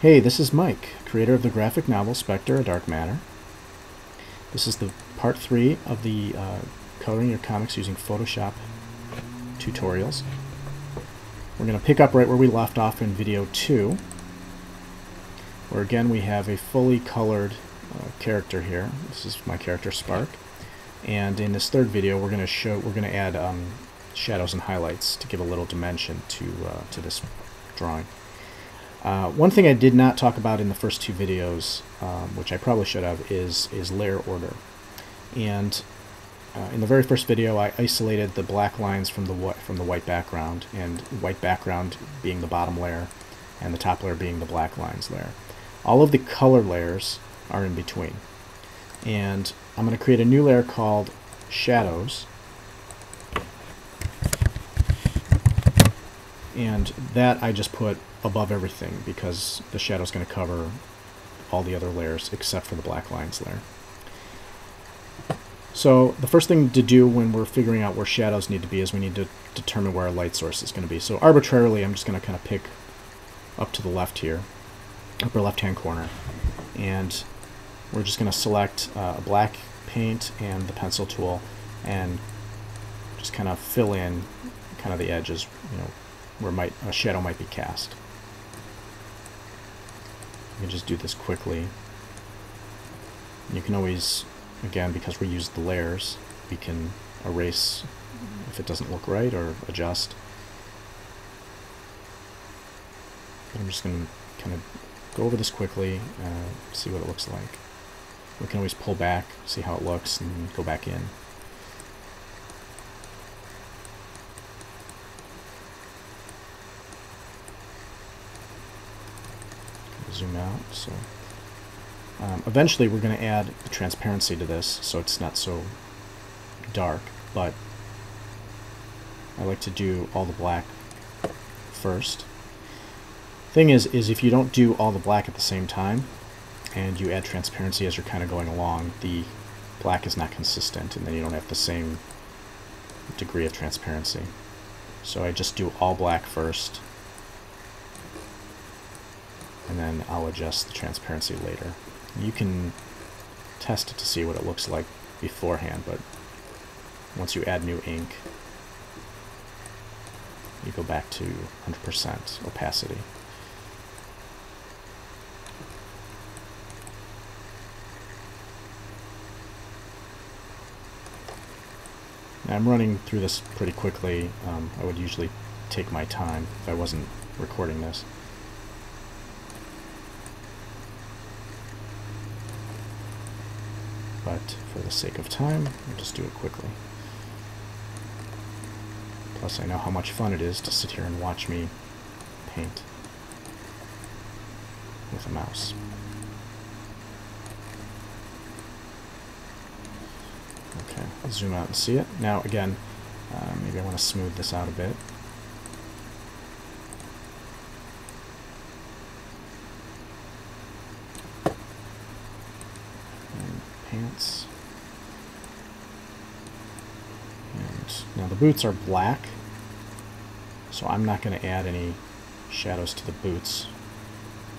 Hey, this is Mike, creator of the graphic novel Spectre, A Dark Matter. This is the part three of the uh, coloring your comics using Photoshop tutorials. We're going to pick up right where we left off in video two, where again we have a fully colored uh, character here. This is my character Spark, and in this third video we're going to show we're going to add um, shadows and highlights to give a little dimension to uh, to this drawing. Uh, one thing I did not talk about in the first two videos, um, which I probably should have, is, is layer order. And uh, in the very first video, I isolated the black lines from the from the white background, and white background being the bottom layer, and the top layer being the black lines layer. All of the color layers are in between. And I'm going to create a new layer called Shadows. And that I just put above everything because the shadow is going to cover all the other layers except for the black lines layer. So the first thing to do when we're figuring out where shadows need to be is we need to determine where our light source is going to be. So arbitrarily I'm just going to kind of pick up to the left here, upper left hand corner, and we're just going to select uh, a black paint and the pencil tool and just kind of fill in kind of the edges, you know, where might a shadow might be cast. You can just do this quickly. You can always, again, because we use the layers, we can erase if it doesn't look right or adjust. But I'm just going to kind of go over this quickly, uh, see what it looks like. We can always pull back, see how it looks, and go back in. Zoom out. So um, eventually we're going to add the transparency to this so it's not so dark, but I like to do all the black first. Thing is, is if you don't do all the black at the same time, and you add transparency as you're kind of going along, the black is not consistent, and then you don't have the same degree of transparency. So I just do all black first, and then I'll adjust the transparency later. You can test it to see what it looks like beforehand, but once you add new ink, you go back to 100% opacity. Now I'm running through this pretty quickly. Um, I would usually take my time if I wasn't recording this. But for the sake of time, I'll just do it quickly. Plus I know how much fun it is to sit here and watch me paint with a mouse. Okay, I'll zoom out and see it. Now again, uh, maybe I want to smooth this out a bit. pants. And now the boots are black, so I'm not going to add any shadows to the boots,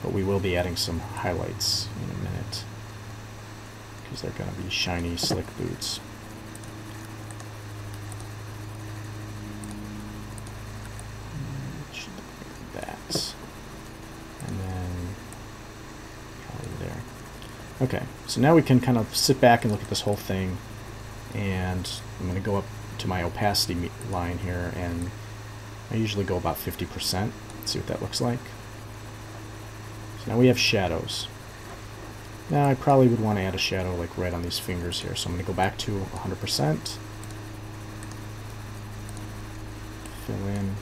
but we will be adding some highlights in a minute because they're going to be shiny, slick boots. That. And then probably there. Okay, so now we can kind of sit back and look at this whole thing, and I'm going to go up to my opacity line here, and I usually go about 50%. Let's see what that looks like. So now we have shadows. Now I probably would want to add a shadow like right on these fingers here, so I'm going to go back to 100%. Fill in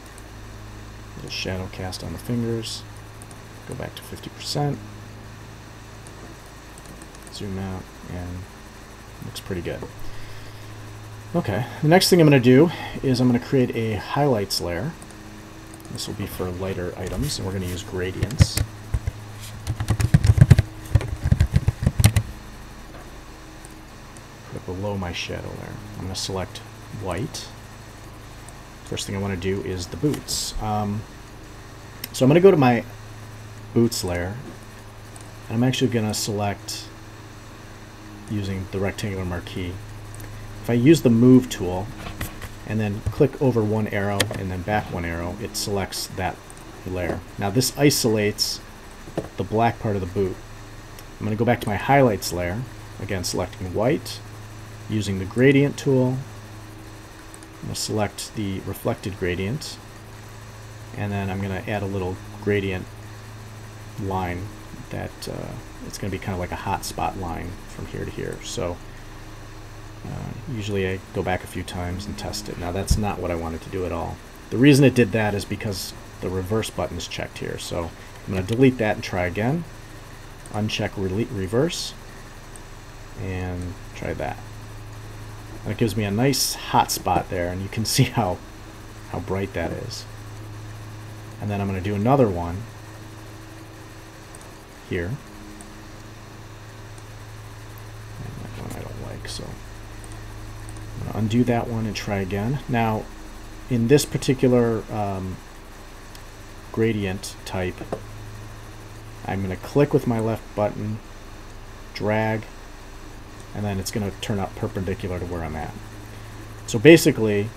little shadow cast on the fingers. Go back to 50% zoom out, and looks pretty good. Okay, the next thing I'm going to do is I'm going to create a highlights layer. This will be for lighter items, and we're going to use gradients. Put it below my shadow layer. I'm going to select white. First thing I want to do is the boots. Um, so I'm going to go to my boots layer. And I'm actually going to select using the rectangular marquee. If I use the move tool and then click over one arrow and then back one arrow, it selects that layer. Now this isolates the black part of the boot. I'm going to go back to my highlights layer, again selecting white, using the gradient tool. I'm going to select the reflected gradient, and then I'm going to add a little gradient line that uh, it's going to be kind of like a hotspot line from here to here. So uh, usually I go back a few times and test it. Now that's not what I wanted to do at all. The reason it did that is because the reverse button is checked here. So I'm going to delete that and try again. Uncheck re reverse and try that. It gives me a nice hot spot there and you can see how how bright that is. And then I'm going to do another one here. And that one I don't like, so undo that one and try again. Now, in this particular um, gradient type, I'm going to click with my left button, drag, and then it's going to turn out perpendicular to where I'm at. So basically,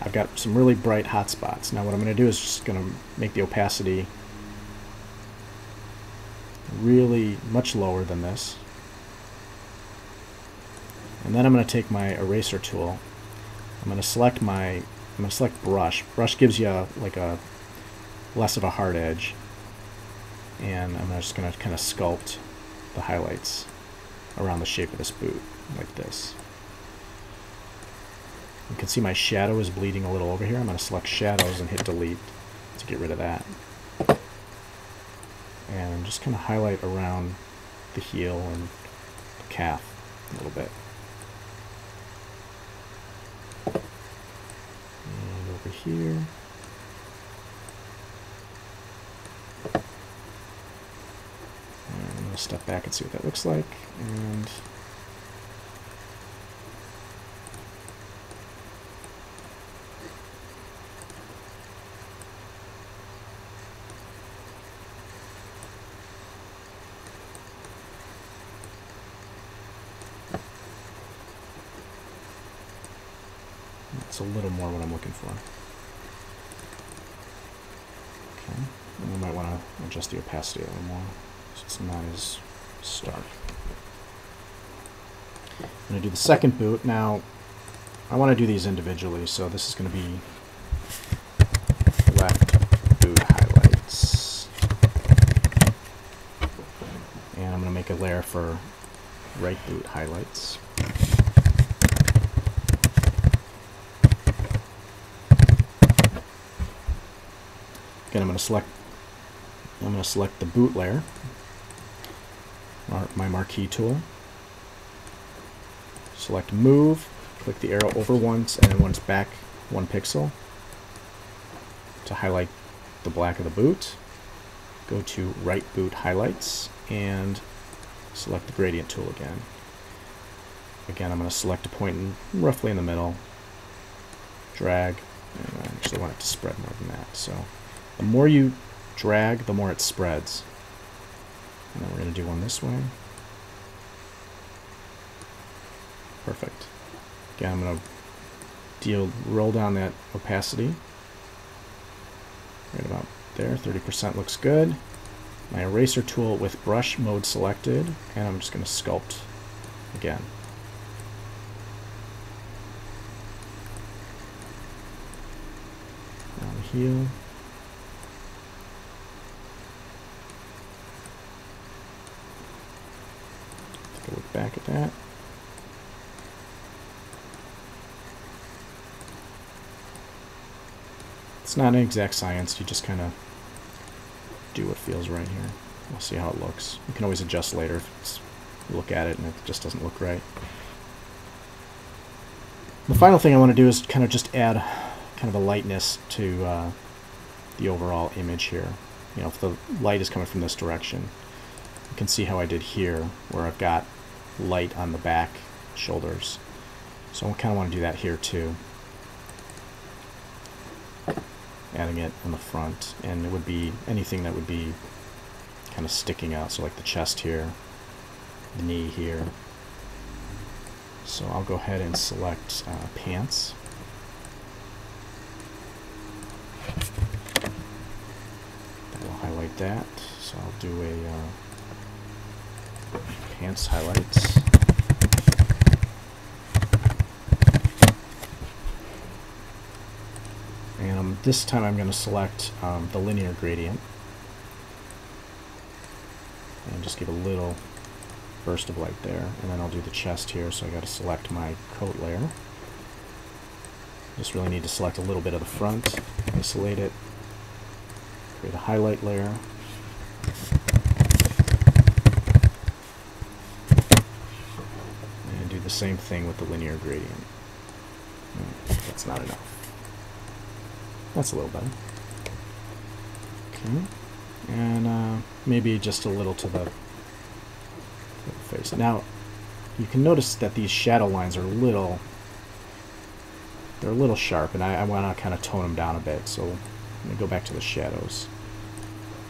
I've got some really bright hot spots. Now what I'm going to do is just going to make the opacity really much lower than this. And then I'm going to take my eraser tool. I'm going to select my I'm going to select brush. Brush gives you a, like a less of a hard edge. And I'm just going to kind of sculpt the highlights around the shape of this boot like this. You can see my shadow is bleeding a little over here. I'm going to select shadows and hit delete to get rid of that and just kind of highlight around the heel and the calf a little bit. And over here. And to step back and see what that looks like. And a little more what I'm looking for. Okay, and we might want to adjust the opacity a little more so it's not as stark. I'm going to do the second boot. Now, I want to do these individually, so this is going to be left boot highlights. And I'm going to make a layer for right boot highlights. Again, I'm going to select I'm going to select the boot layer, my marquee tool, select move, click the arrow over once and then once back one pixel to highlight the black of the boot. Go to right boot highlights and select the gradient tool again. Again, I'm going to select a point in, roughly in the middle, drag, and I actually want it to spread more than that. So the more you drag, the more it spreads. And then we're going to do one this way. Perfect. Again, I'm going to deal roll down that opacity. Right about there, 30% looks good. My eraser tool with brush mode selected, and I'm just going to sculpt again. Down heel. look back at that. It's not an exact science, you just kind of do what feels right here. We'll see how it looks. You can always adjust later if you look at it and it just doesn't look right. The final thing I want to do is kind of just add kind of a lightness to uh, the overall image here. You know, if the light is coming from this direction, you can see how I did here, where I've got light on the back shoulders. So I kind of want to do that here too. Adding it on the front, and it would be anything that would be kind of sticking out. So like the chest here, the knee here. So I'll go ahead and select uh, pants. That will highlight that. So I'll do a uh, pants highlights. And this time I'm going to select um, the linear gradient. And just give a little burst of light there. And then I'll do the chest here, so I got to select my coat layer. Just really need to select a little bit of the front, isolate it, create a highlight layer. And do the same thing with the linear gradient. Hmm, that's not enough. That's a little better. Okay. And uh, maybe just a little to the, to the face. Now, you can notice that these shadow lines are a little, they're a little sharp, and I, I want to kind of tone them down a bit. So let me go back to the shadows.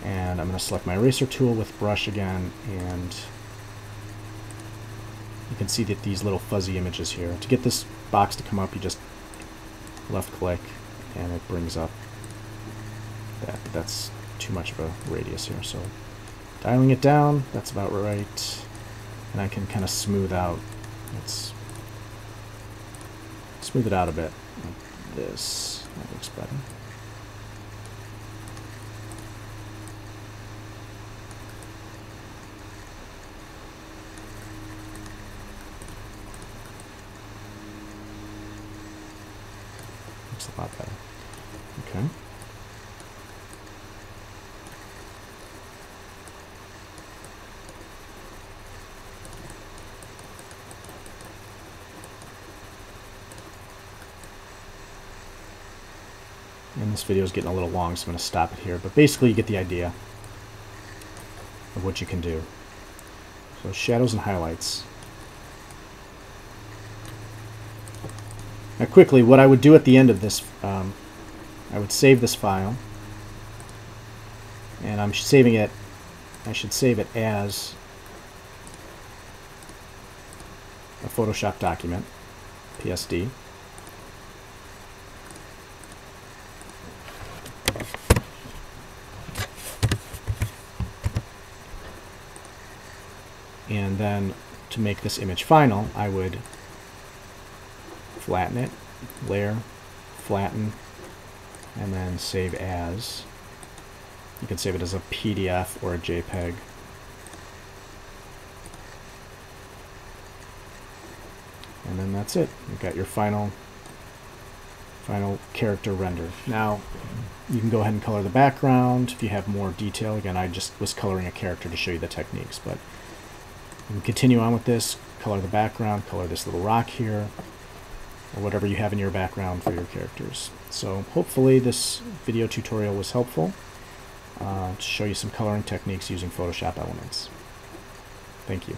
And I'm going to select my eraser tool with brush again, and you can see that these little fuzzy images here. To get this box to come up, you just left click and it brings up that. That's too much of a radius here, so dialing it down, that's about right. And I can kind of smooth out. Let's smooth it out a bit, like this. That looks better. Looks a lot better. Okay. And this video is getting a little long, so I'm going to stop it here. But basically, you get the idea of what you can do. So shadows and highlights. Now quickly, what I would do at the end of this, um, I would save this file. And I'm saving it, I should save it as a Photoshop document, PSD. And then to make this image final, I would flatten it, layer, flatten, and then save as. You can save it as a PDF or a JPEG. And then that's it. You've got your final final character render. Now, you can go ahead and color the background if you have more detail. Again, I just was coloring a character to show you the techniques, but you can continue on with this, color the background, color this little rock here, or whatever you have in your background for your characters. So hopefully this video tutorial was helpful uh, to show you some coloring techniques using Photoshop elements. Thank you.